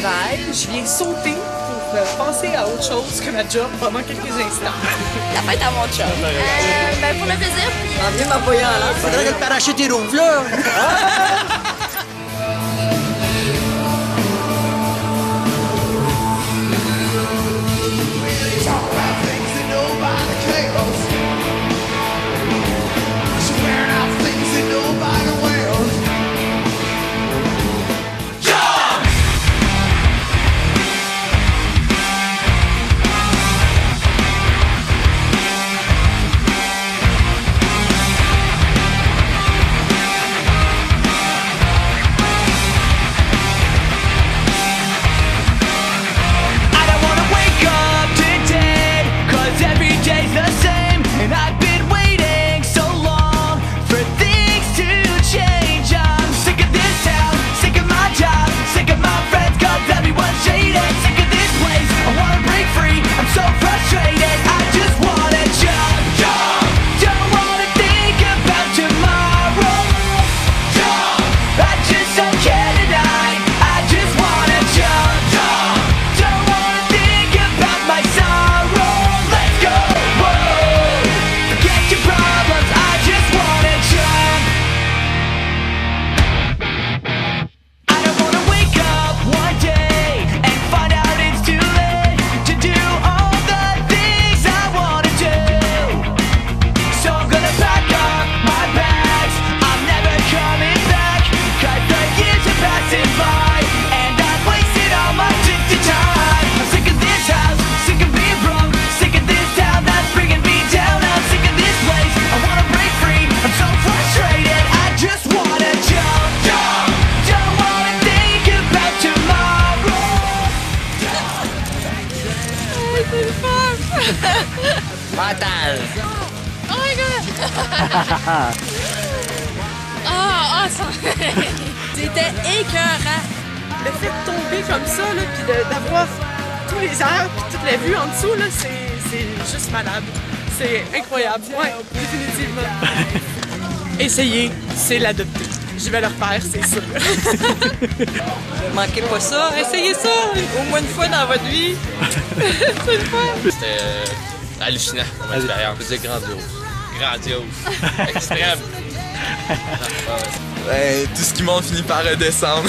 travail, je viens sauter pour euh, penser à autre chose que ma job pendant quelques instants. La fête à mon chum. Euh, ben, pour le plaisir, puis... En viens m'envoyer en l'air. Faudrait que le parachute il rouvre, là. I Mental. Oh my god! Ah, ah, ça... C'était écœurant. Le fait de tomber comme ça, là, puis d'avoir tous les airs, puis toute la vue en dessous, là, c'est c'est juste malade. C'est incroyable. Ouais, définitivement. Essayez, c'est l'adopter. Je vais le refaire, c'est sûr. Manquez pas ça. Essayez ça. Au moins une fois dans votre vie. C'était euh, hallucinant comme expérience. C'était grandiose. Grandiose. Extrême. Ben, tout ce qui monte finit par redescendre.